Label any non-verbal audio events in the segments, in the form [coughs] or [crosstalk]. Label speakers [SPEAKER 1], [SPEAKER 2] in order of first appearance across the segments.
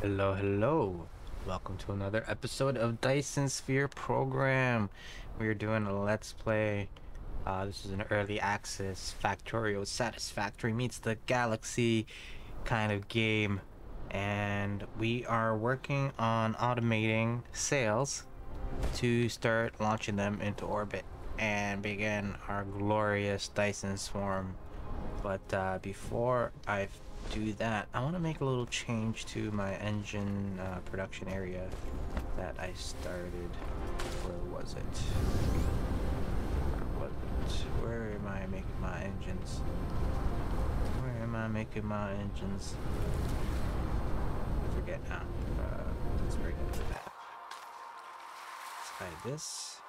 [SPEAKER 1] Hello, hello. Welcome to another episode of Dyson Sphere Program. We are doing a Let's Play. Uh, this is an early access Factorio Satisfactory meets the Galaxy kind of game. And we are working on automating sails to start launching them into orbit and begin our glorious Dyson Swarm. But uh, before I do that, I want to make a little change to my engine uh, production area that I started. Where was it? What? Where am I making my engines? Where am I making my engines? I forget now. Uh, let's. Let's hide this.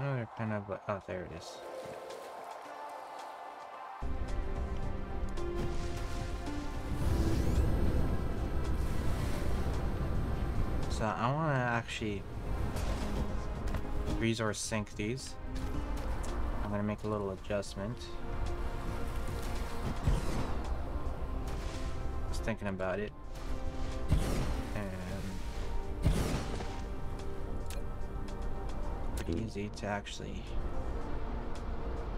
[SPEAKER 1] No, they're kind of. Uh, oh, there it is. So I want to actually resource sink these. I'm going to make a little adjustment. Just thinking about it. Easy to actually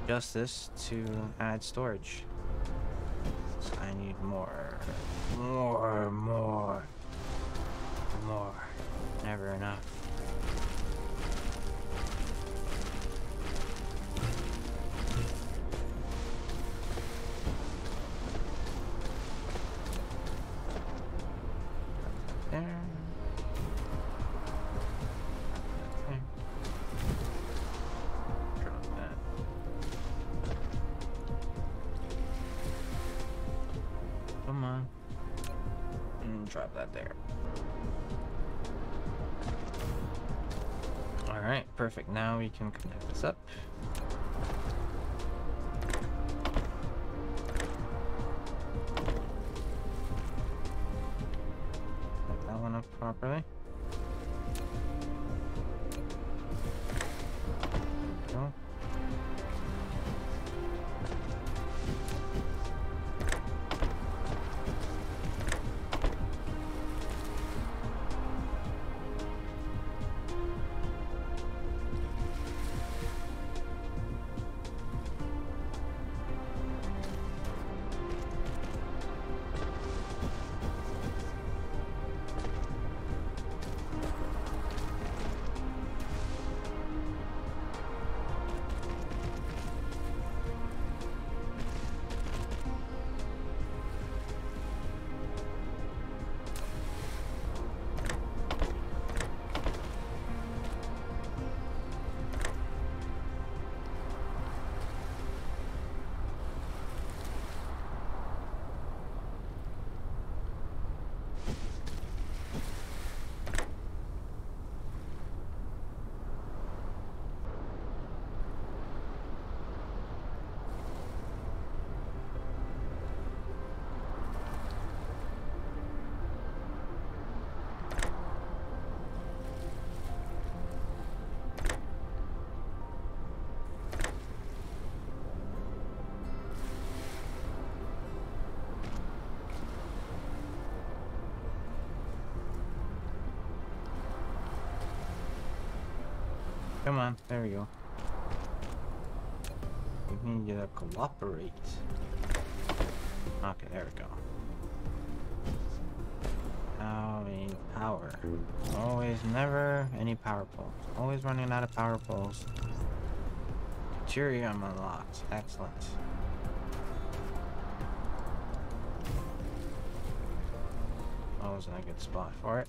[SPEAKER 1] adjust this to add storage. I need more, more, more, more. Never enough. Drop that there. Alright, perfect. Now we can connect this up. Connect that one up properly. Come on, there we go. We need to cooperate. Okay, there we go. Now we need power. Always, never any power poles. Always running out of power poles. Deuterium unlocked. Excellent. Always in a good spot for it.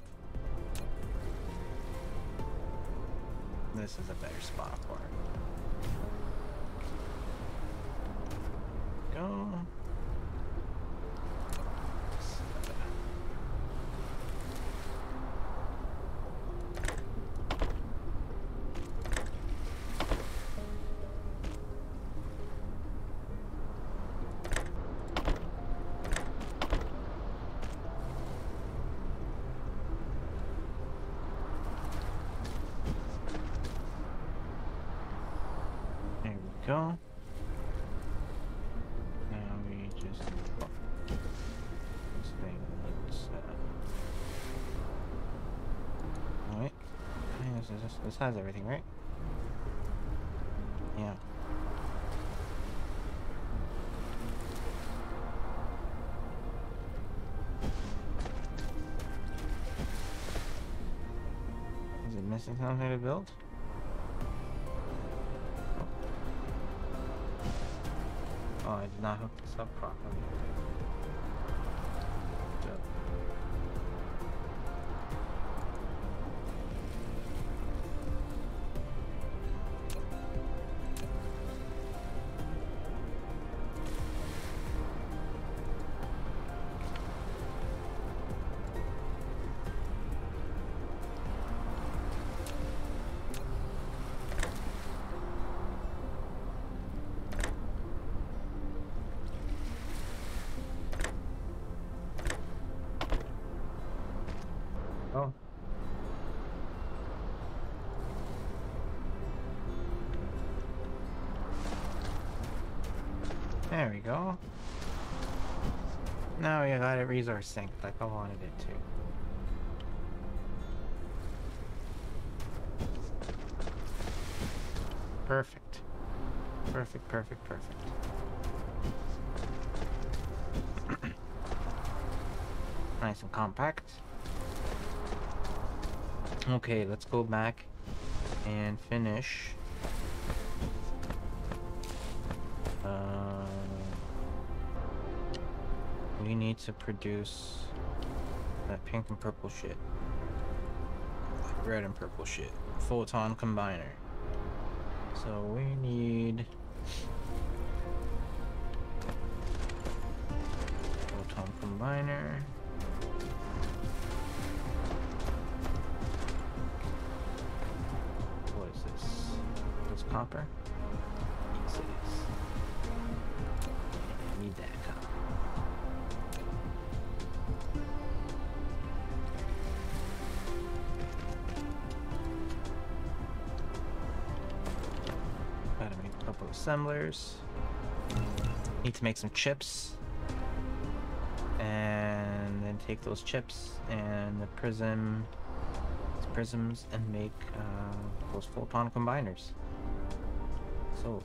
[SPEAKER 1] This is a better spot for it. Go. This, has everything, right? Yeah. Is it missing something to build? Oh, I did not hook this up properly. There we go. Now we got it resource synced like I wanted it to. Perfect. Perfect, perfect, perfect. [clears throat] nice and compact. Okay, let's go back and finish. Uh, we need to produce that pink and purple shit. Red and purple shit. Photon combiner. So we need photon combiner. What is this? This copper? Assemblers. Need to make some chips. And then take those chips and the prism prisms and make uh, those photon combiners. So,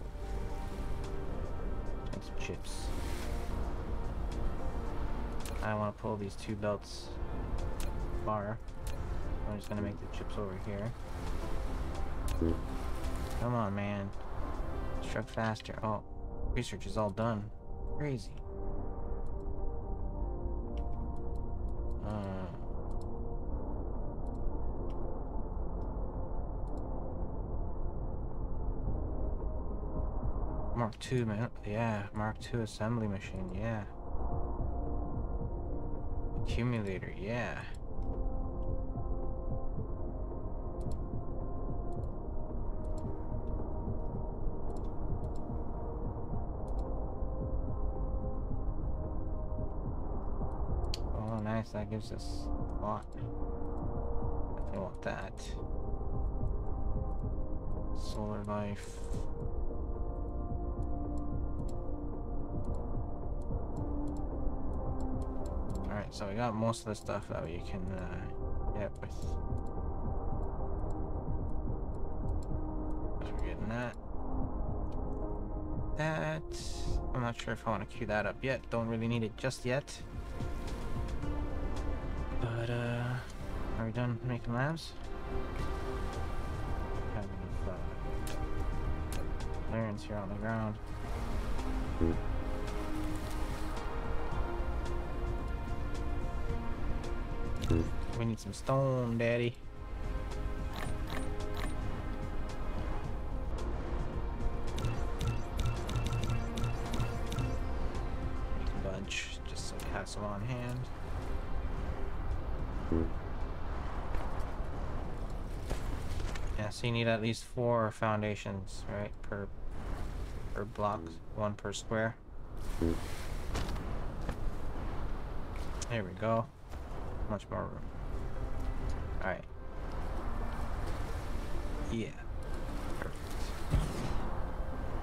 [SPEAKER 1] make some chips. I want to pull these two belts far. I'm just gonna make the chips over here. Come on, man. Struck faster. Oh, research is all done. Crazy. Uh, Mark II, man. Yeah, Mark II assembly machine. Yeah. Accumulator. Yeah. Nice. That gives us a lot. Definitely want that. Solar life. Alright, so we got most of the stuff that we can uh, get with. We're getting that. That. I'm not sure if I want to queue that up yet. Don't really need it just yet. We done making labs? Have enough uh, clearance here on the ground. We need some stone, daddy. At least four foundations, right? Per per block, mm. one per square. There we go. Much more room. Alright. Yeah. Perfect.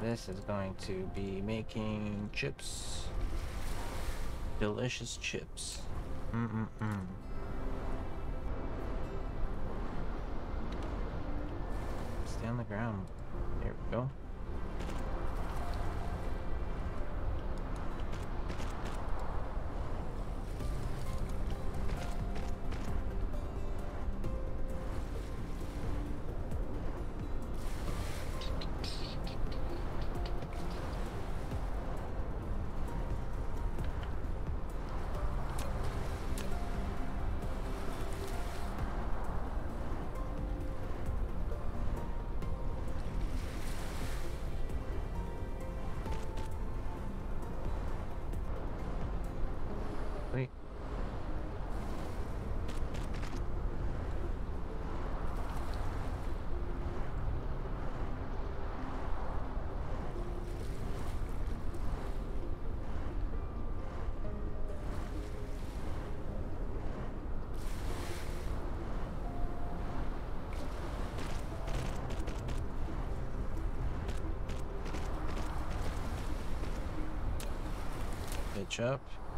[SPEAKER 1] this is going to be making chips. Delicious chips. Mm-mm-mm. On the ground. There we go. Pitch up.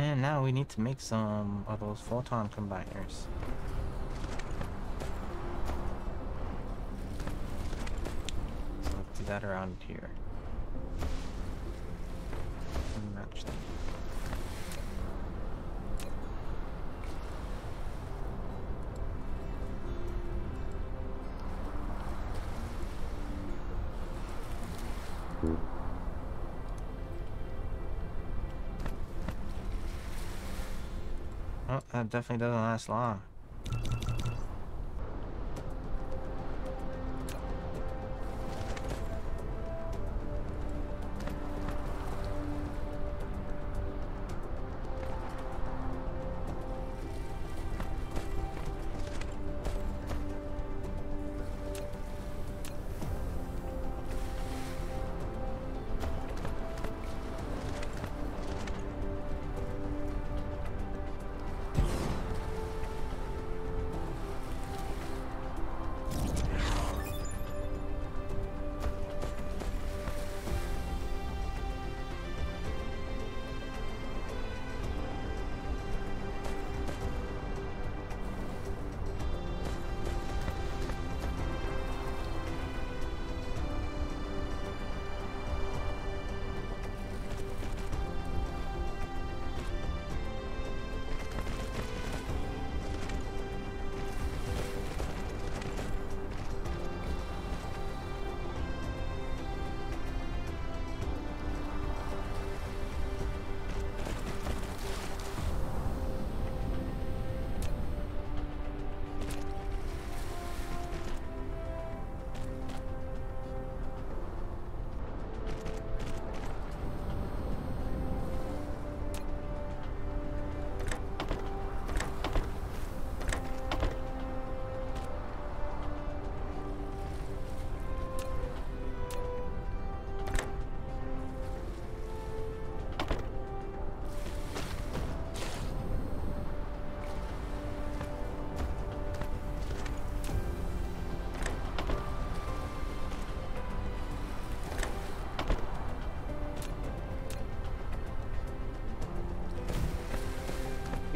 [SPEAKER 1] And now we need to make some of those photon combiners. So let's do that around here. Definitely doesn't last long.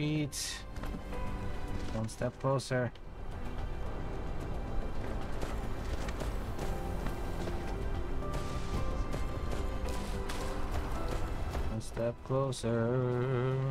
[SPEAKER 1] Feet. One step closer. One step closer.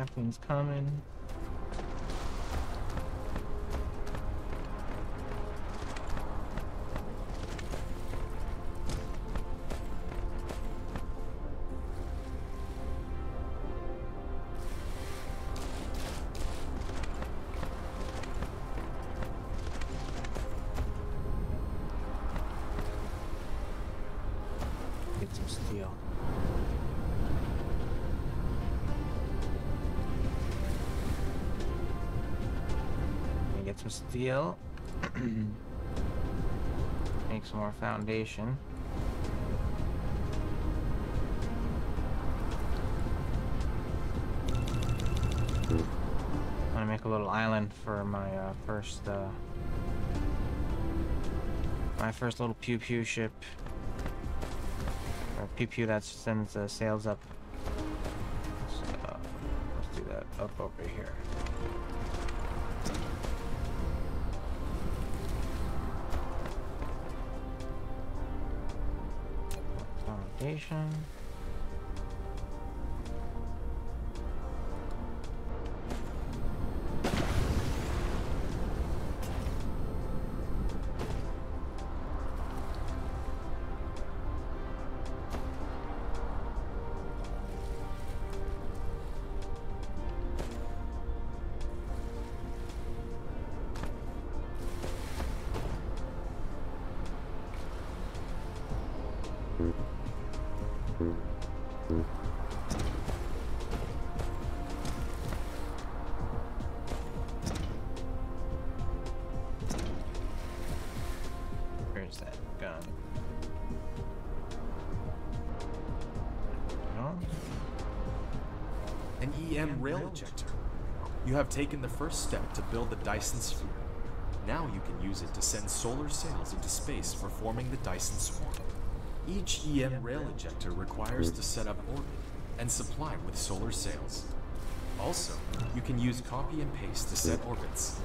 [SPEAKER 1] Crafting's coming. Some steel. [clears throat] Make some more foundation. I'm gonna make a little island for my uh, first, uh, my first little pew pew ship. Or pew pew that sends uh, sails up. So, let's do that up over here. Foundation.
[SPEAKER 2] Taken the first step to build the Dyson Sphere. Now you can use it to send solar sails into space for forming the Dyson Swarm. Each EM rail ejector requires to set up orbit and supply with solar sails. Also, you can use copy and paste to set orbits.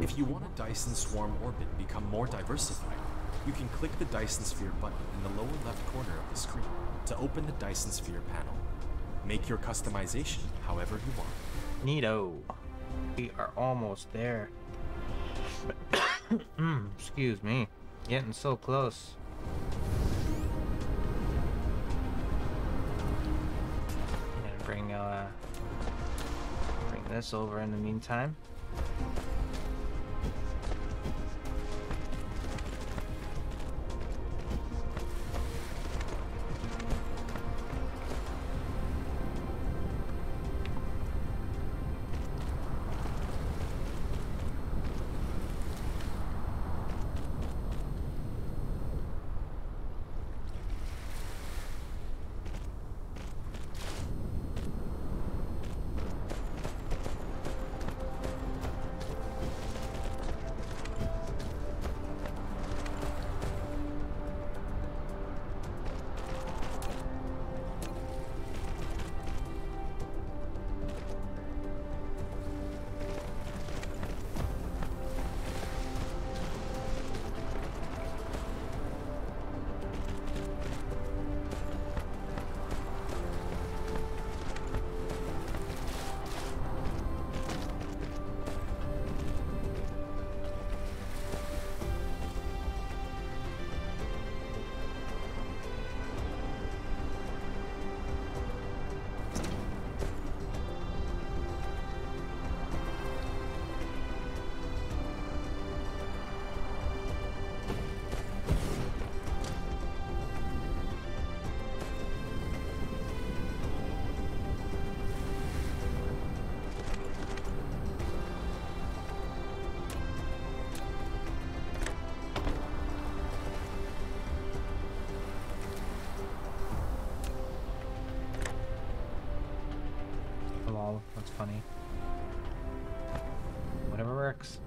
[SPEAKER 2] If you want a Dyson Swarm orbit become more diversified, you can click the Dyson Sphere button in the lower left corner of the screen to open the Dyson Sphere panel. Make your customization however you want.
[SPEAKER 1] Neato. We are almost there. [coughs] Mm, Excuse me. Getting so close. And bring uh bring this over in the meantime. That's funny. Whatever works.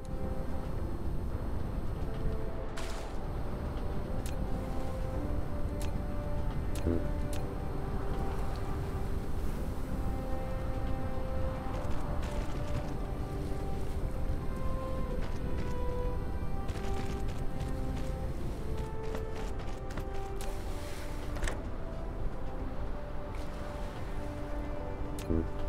[SPEAKER 1] Mm-hmm.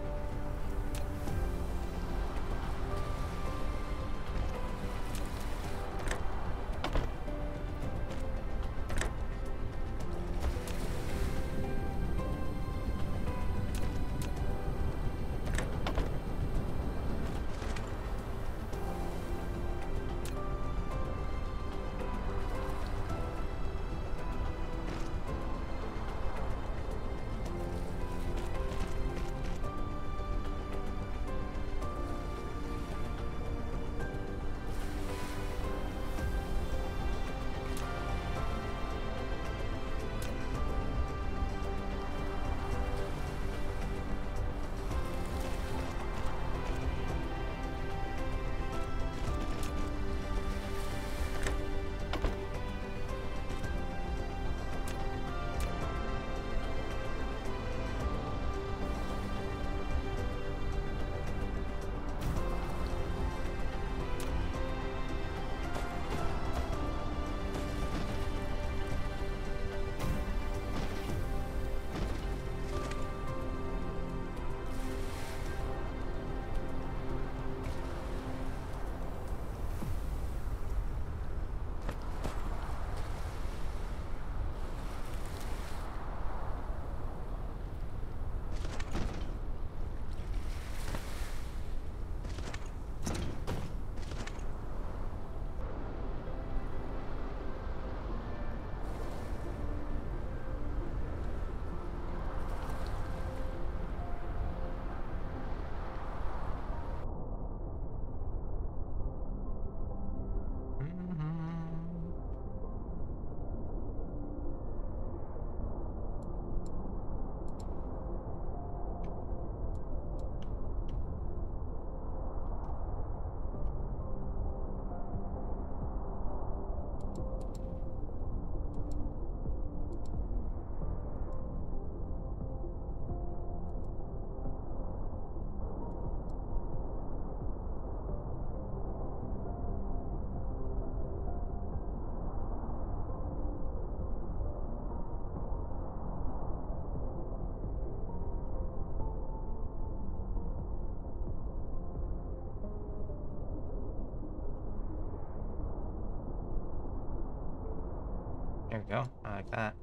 [SPEAKER 1] There we go. I like that.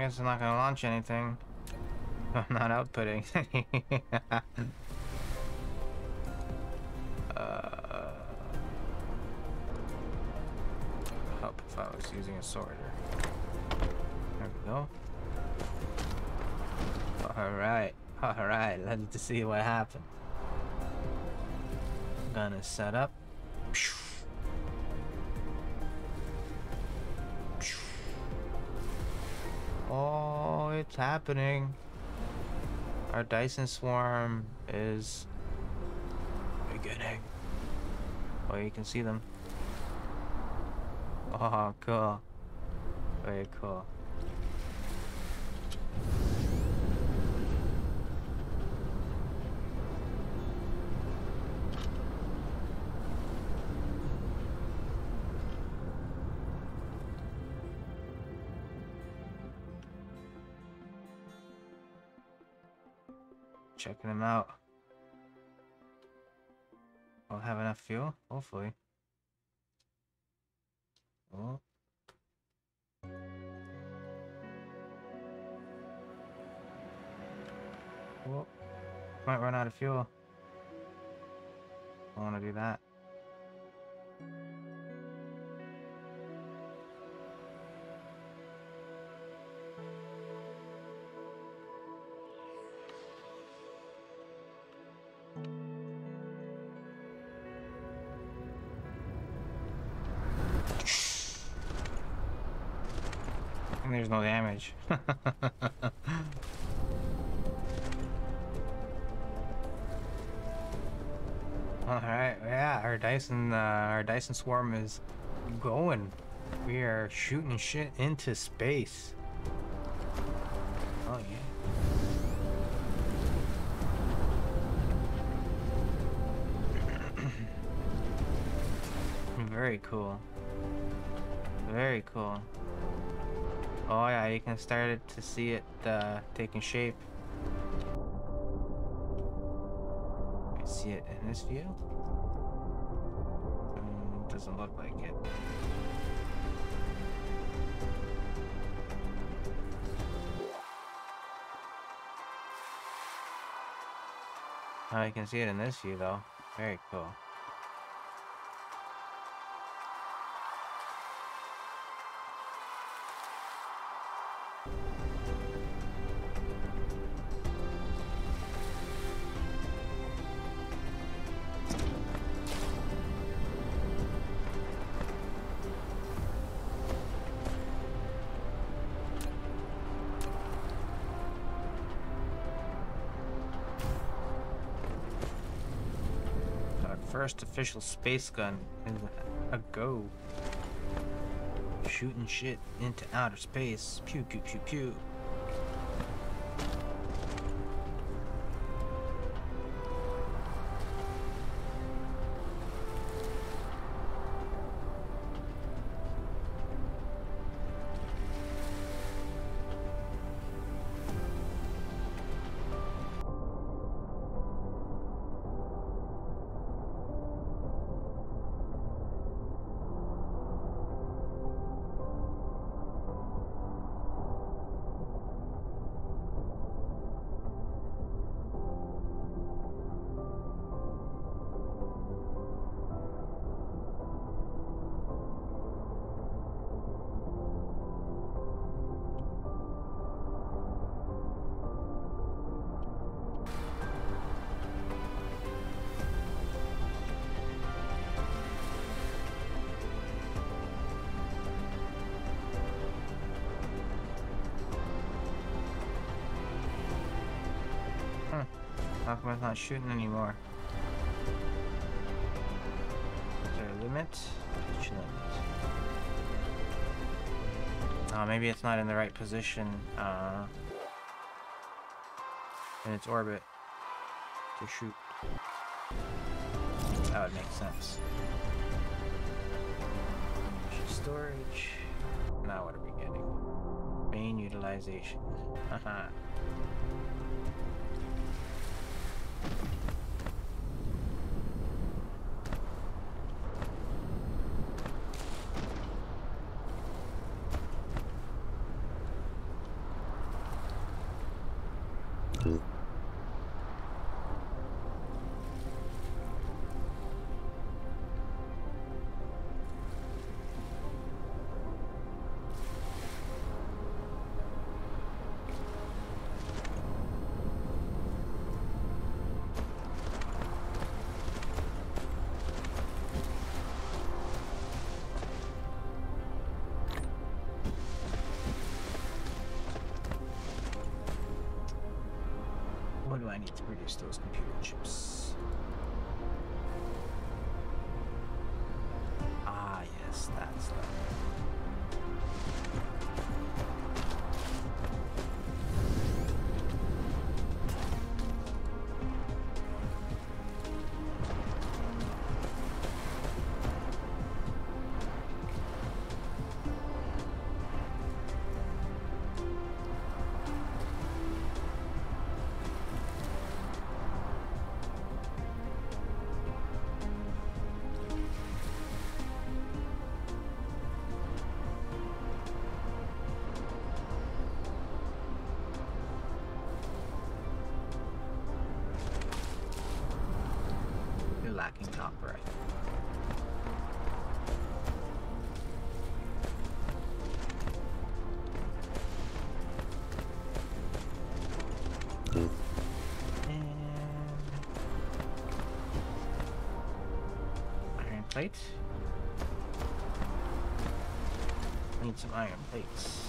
[SPEAKER 1] I guess I'm not gonna launch anything. [laughs] I'm not outputting. [laughs] uh, help if I was using a sorter. There we go. Alright, alright, let's see what happens. Gonna set up. It's happening. Our Dyson swarm is beginning. Oh, you can see them. Oh, cool. Very cool. Them out. I'll have enough fuel, hopefully. Oh. Might run out of fuel. I want to do that. There's no damage. [laughs] Alright, yeah, our Dyson, uh, our Dyson swarm is going. We are shooting shit into space. Oh yeah. [coughs] Very cool. Very cool. Oh yeah, you can start to see it uh, taking shape. I see it in this view. Mm, doesn't look like it. Oh, you can see it in this view though. Very cool. First official space gun is a go. Shooting shit into outer space. Pew pew pew pew. How come it's not shooting anymore? Is there a limit? Pitch limit. Oh, maybe it's not in the right position uh, in its orbit to shoot. That would make sense. Storage. Now what are we getting? Main utilization. Haha. [laughs] I need to produce those computer chips? I need some iron plates.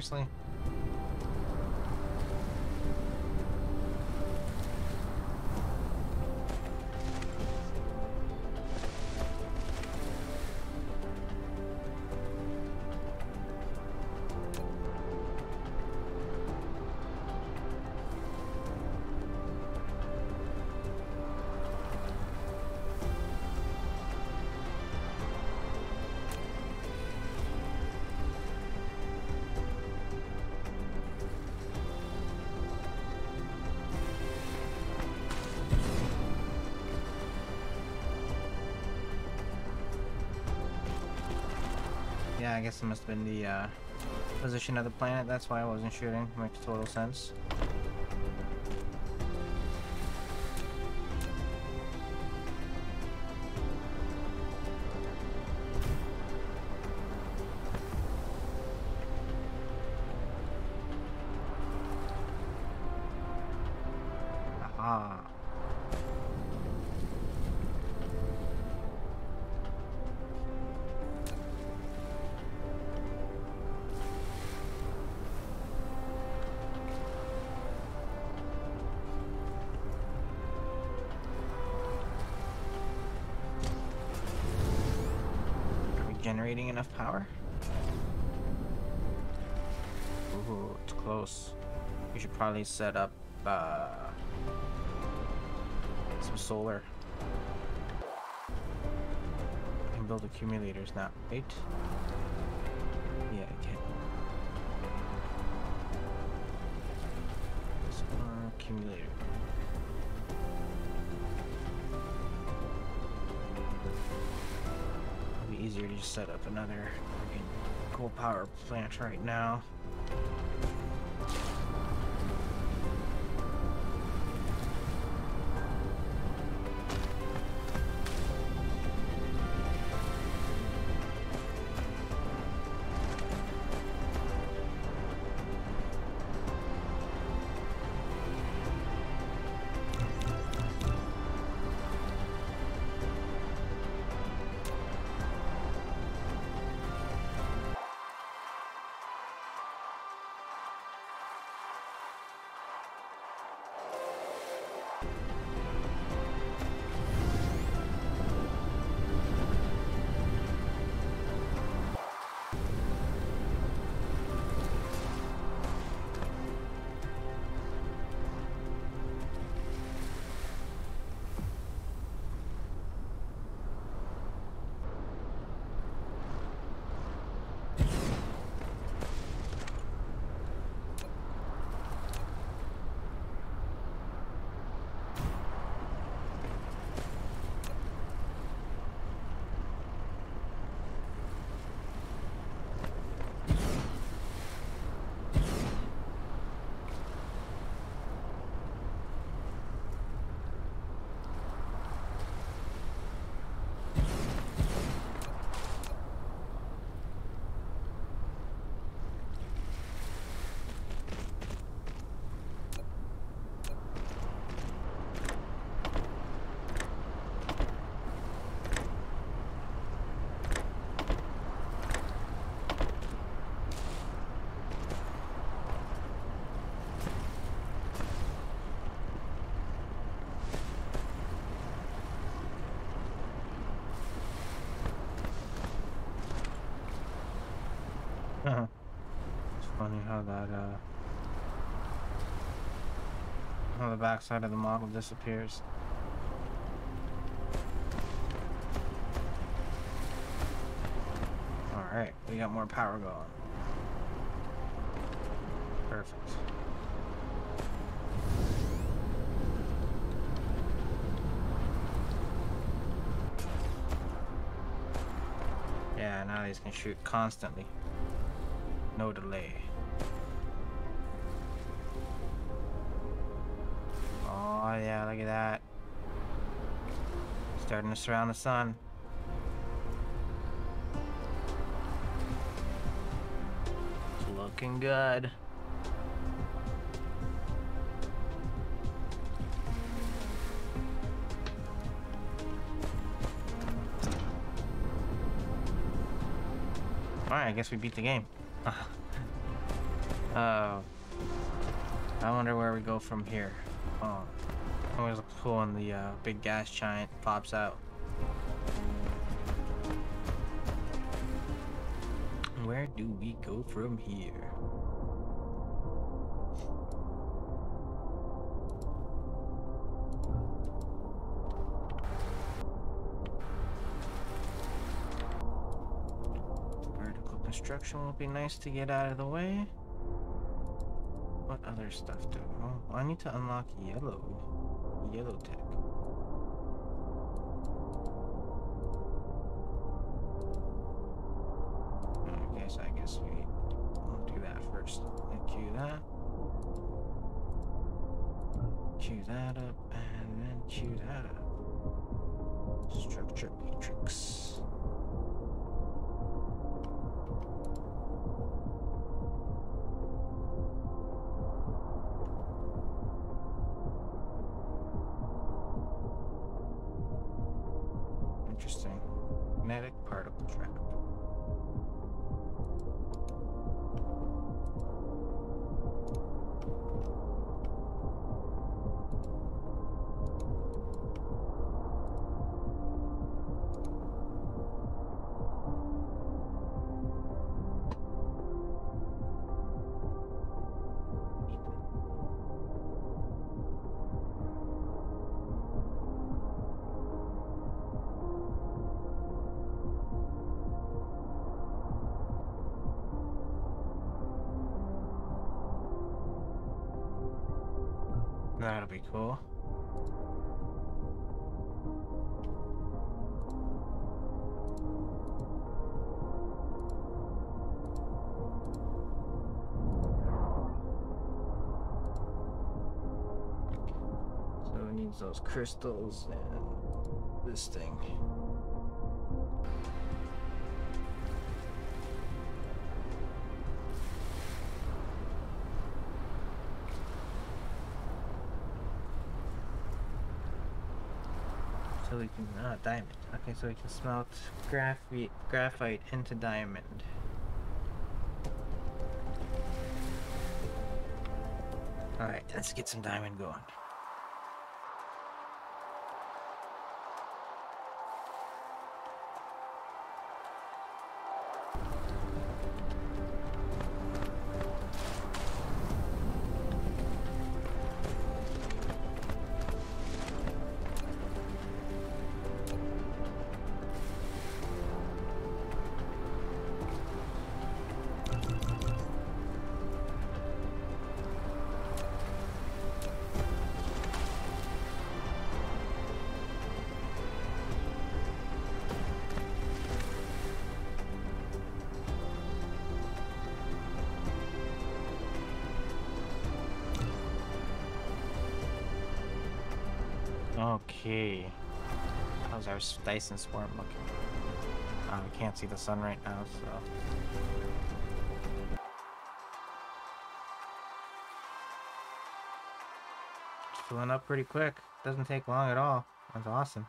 [SPEAKER 1] Seriously? Yeah, I guess it must have been the uh, position of the planet. That's why I wasn't shooting. Makes total sense. Aha. Generating enough power? Ooh, it's close. We should probably set up uh, some solar. We can build accumulators now, right? Set up another coal power plant right now. How that uh how the backside of the model disappears. Alright, we got more power going. Perfect. Yeah, now these can shoot constantly. No delay. Starting to surround the sun. It's looking good. Alright, I guess we beat the game. Oh. [laughs] I wonder where we go from here. Oh. Always looks cool when the uh, big gas giant pops out. Where do we go from here? Vertical construction will be nice to get out of the way. What other stuff do? Oh, I need to unlock yellow. Yellow tech. Cool. So it needs those crystals and this thing. Diamond. Okay, so we can smelt graphite, graphite into diamond. Alright, let's get some diamond going. Dyson swarm looking? Uh, we can't see the sun right now, so. Filling up pretty quick. Doesn't take long at all. That's awesome.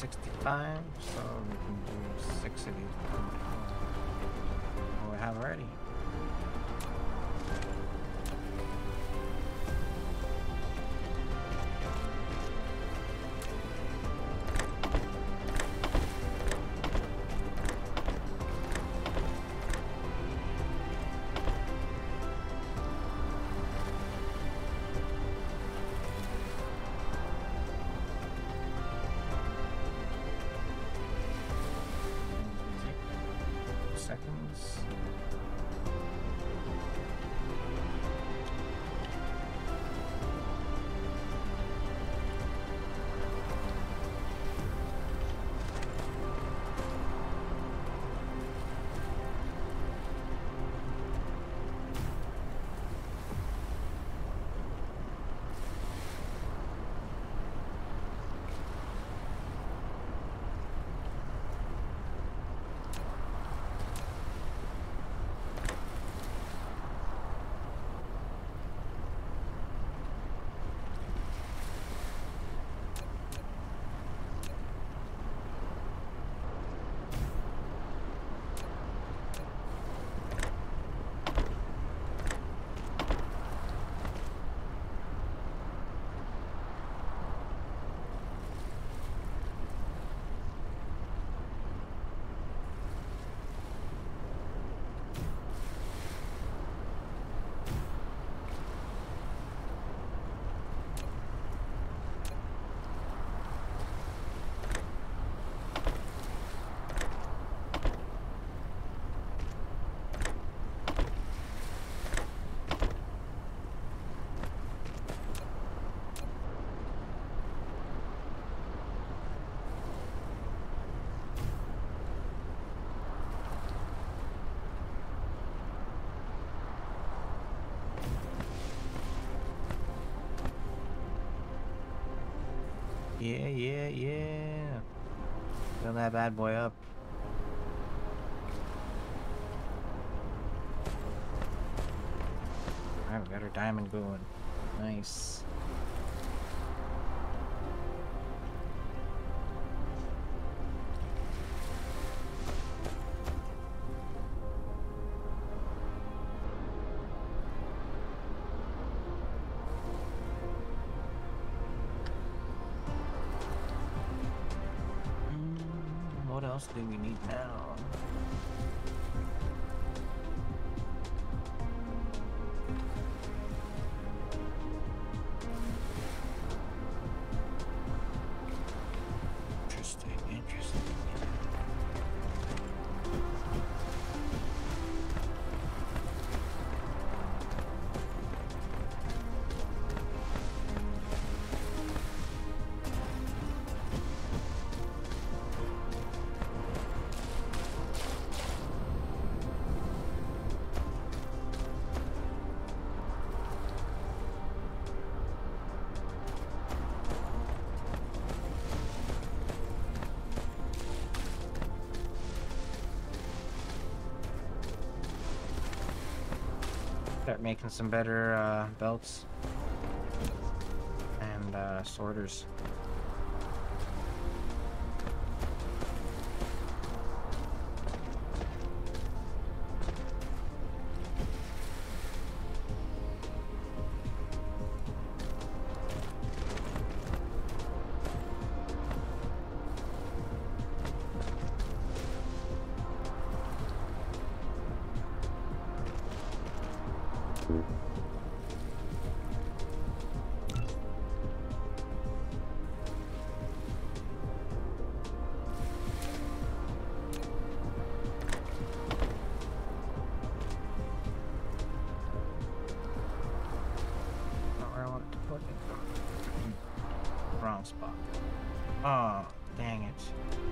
[SPEAKER 1] One sixty-five, so we can do six of these. Oh, we have already. Yeah, yeah, yeah. Fill that bad boy up. We got our diamond going. Nice. Making some better uh, belts and uh, sorters. Oh, dang it.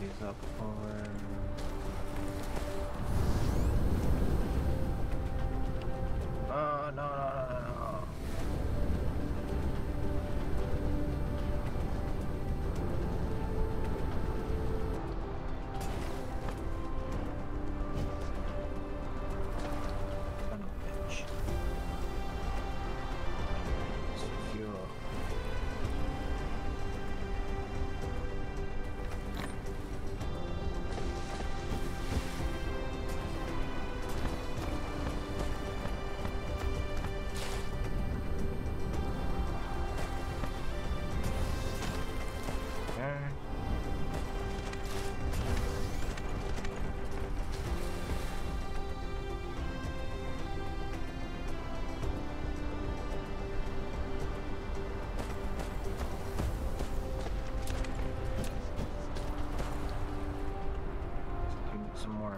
[SPEAKER 1] These up forward.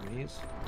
[SPEAKER 1] Some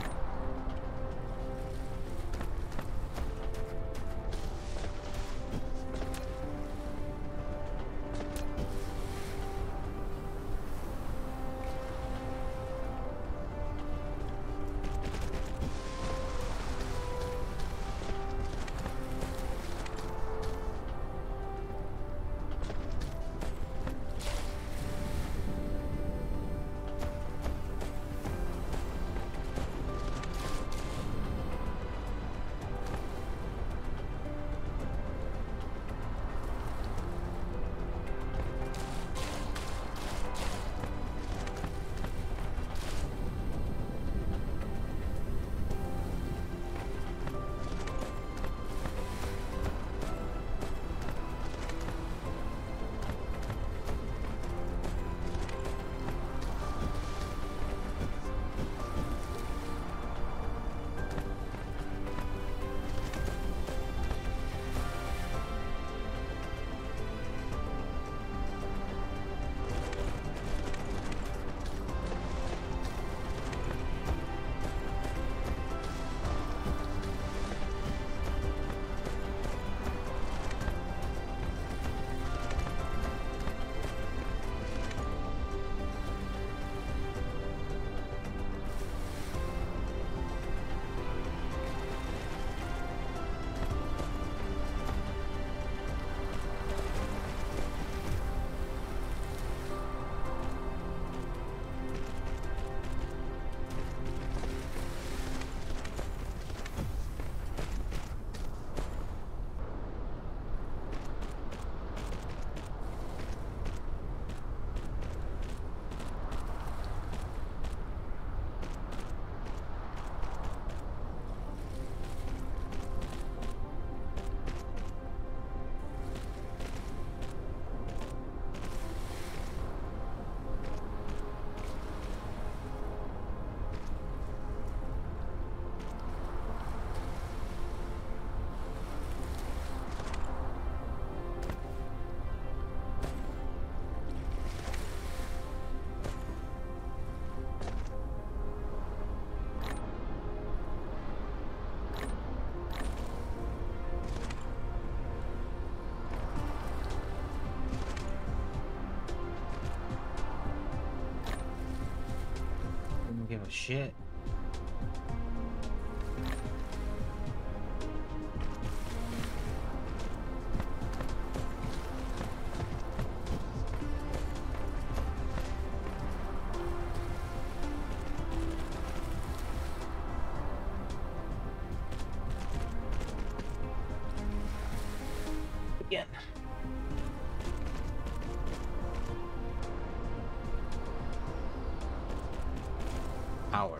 [SPEAKER 1] give a shit.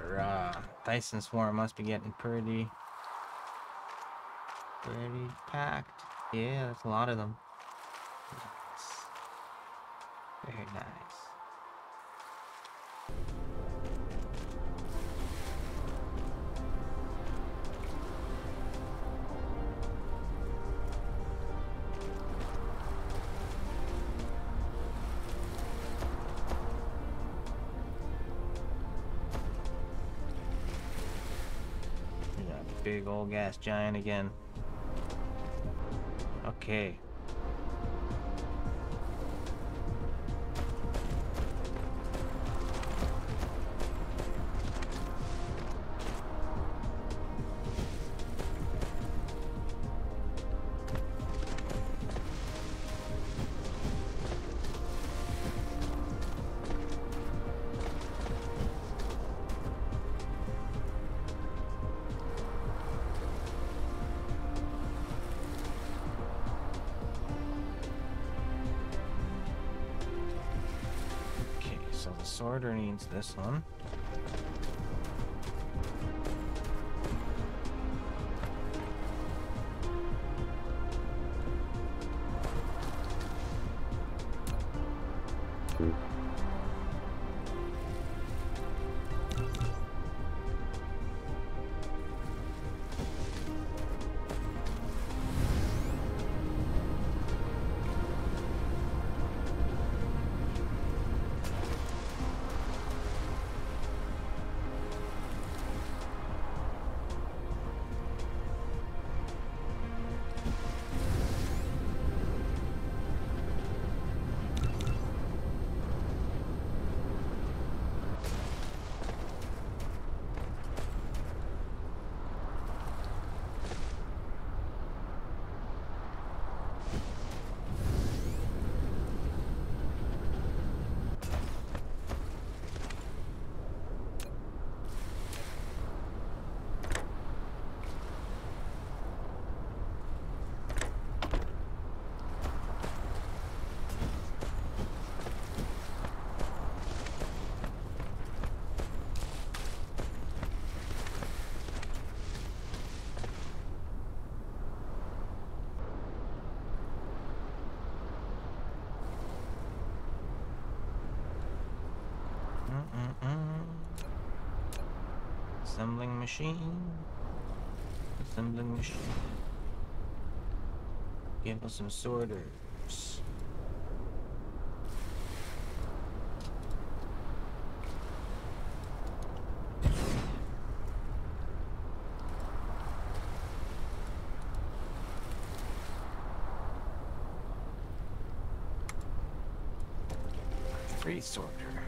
[SPEAKER 1] Our uh, Dyson swarm must be getting pretty, pretty packed. Yeah, that's a lot of them. Gas giant again. Okay, the sorter needs this one. Assembling machine. Assembling machine. Give us some sorters. Free sorter.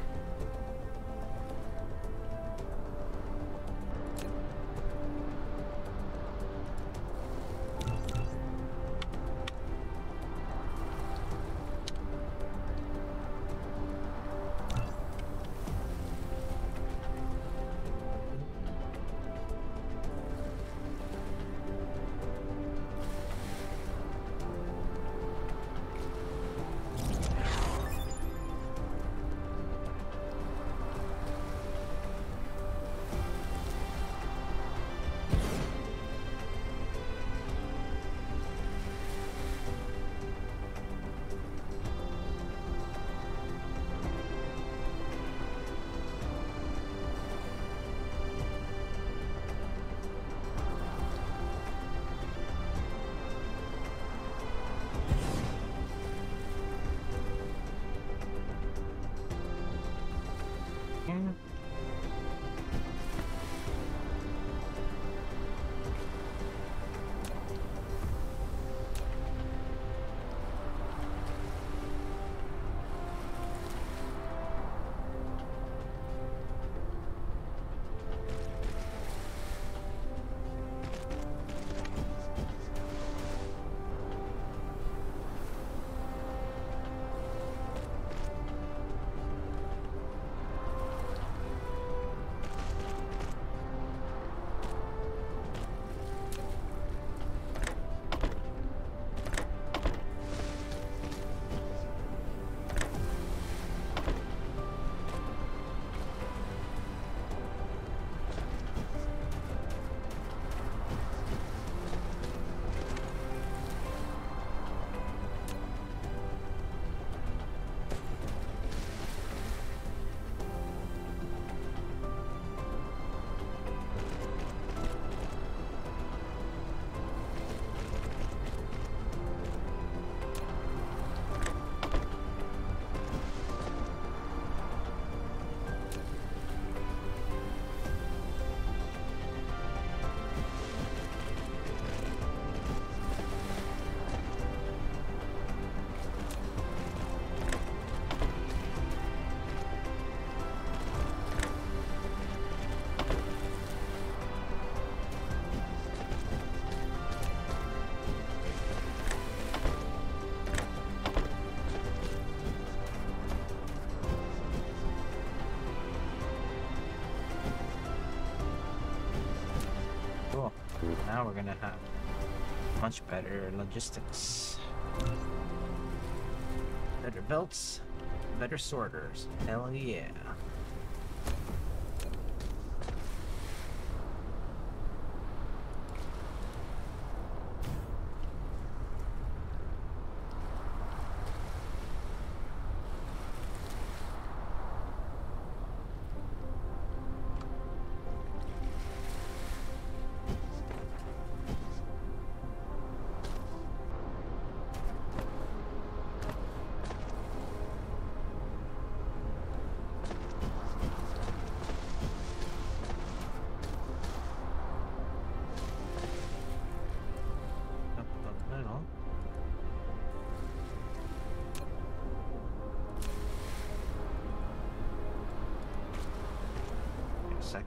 [SPEAKER 1] Now we're gonna have much better logistics. Better belts, better sorters. Hell yeah.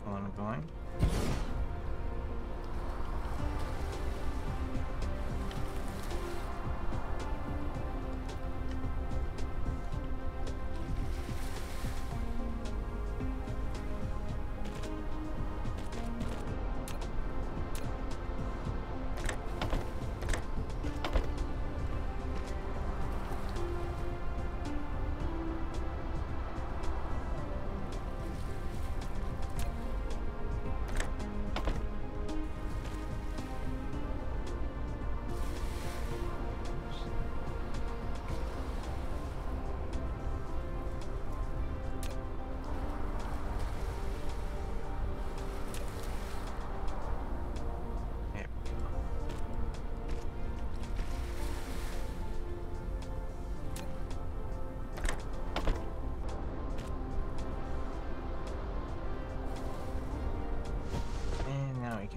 [SPEAKER 1] Get a going.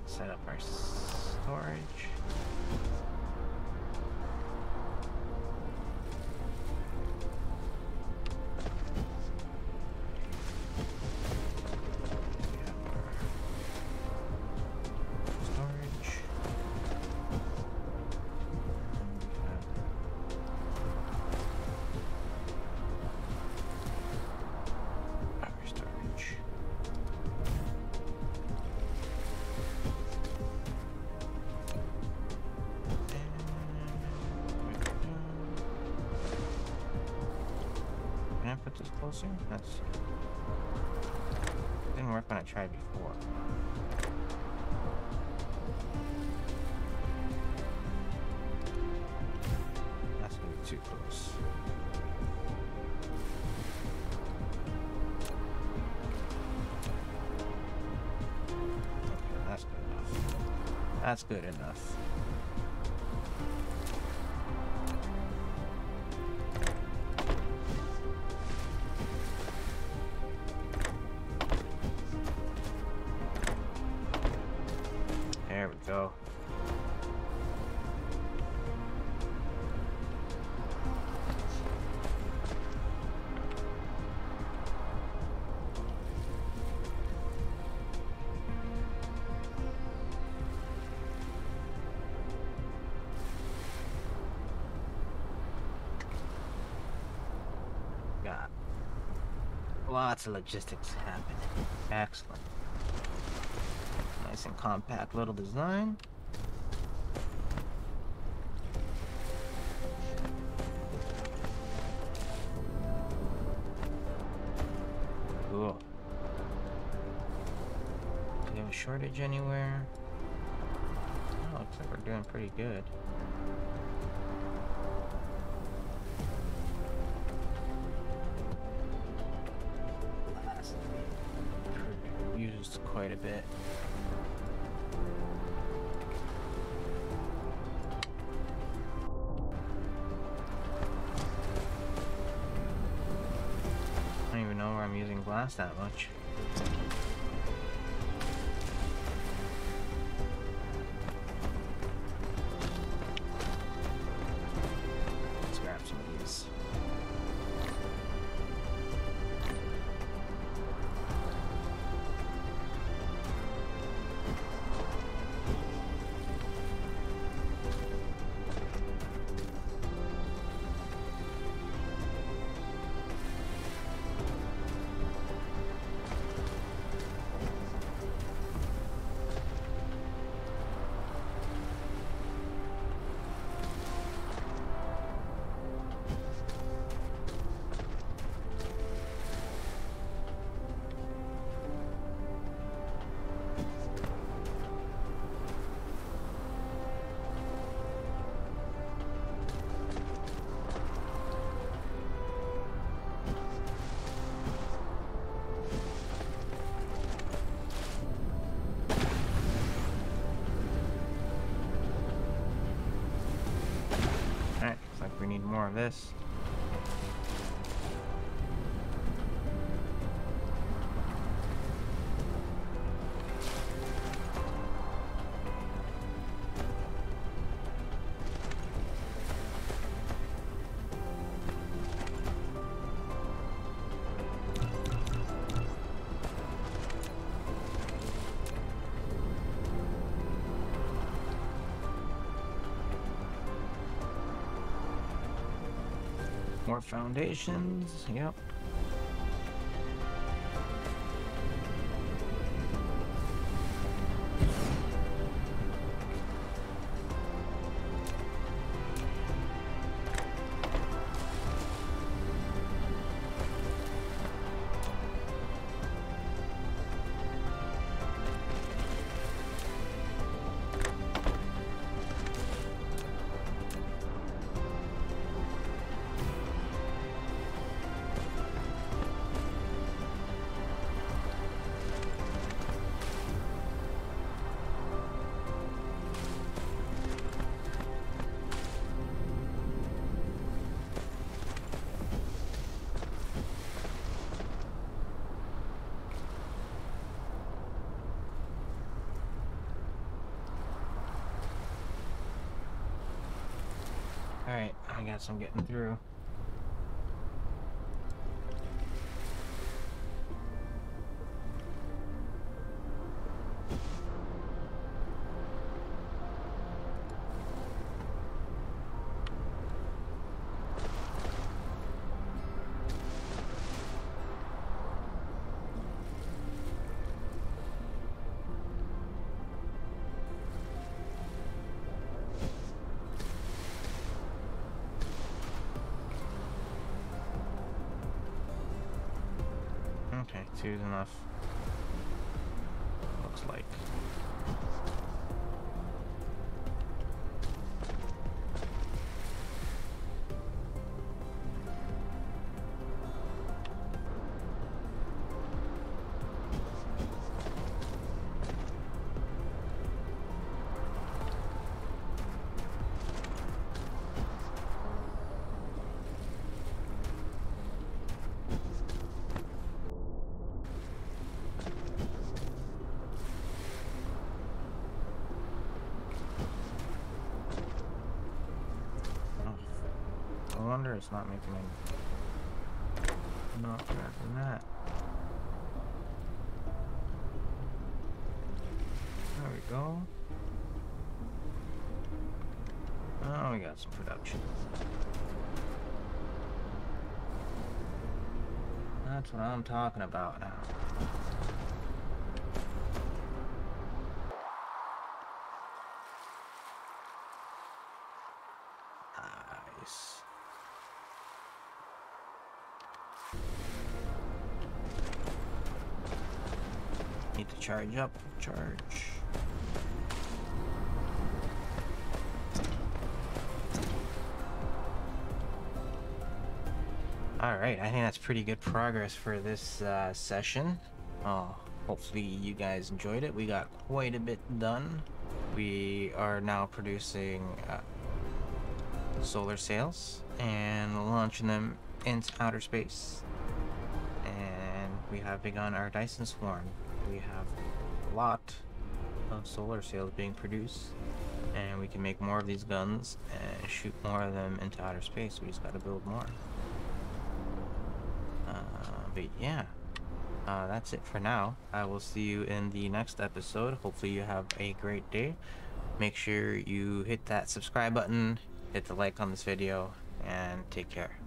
[SPEAKER 1] Set up our storage. Can I put this closer? Let's. Didn't work when I tried before. That's gonna be too close. Okay, that's good enough. That's good enough. Lots of logistics happening. Excellent. Nice and compact little design. Cool. Do have a shortage anywhere? Oh, looks like we're doing pretty good. Quite a bit. I don't even know where I'm using glass that much. we need more of this. More foundations, yep. I got some getting through. Okay, two's enough. Looks like. Wonder it's not making any. Not grabbing that. There we go. Oh, we got some production. That's what I'm talking about now. Charge up. Charge. Alright, I think that's pretty good progress for this uh, session. Oh, hopefully you guys enjoyed it. We got quite a bit done. We are now producing uh, solar sails and launching them into outer space. And we have begun our Dyson swarm. We have lot of solar sails being produced, and we can make more of these guns and shoot more of them into outer space. We just gotta build more. Uh, but yeah, uh, that's it for now. I will see you in the next episode. Hopefully, you have a great day. Make sure you hit that subscribe button, hit the like on this video, and take care.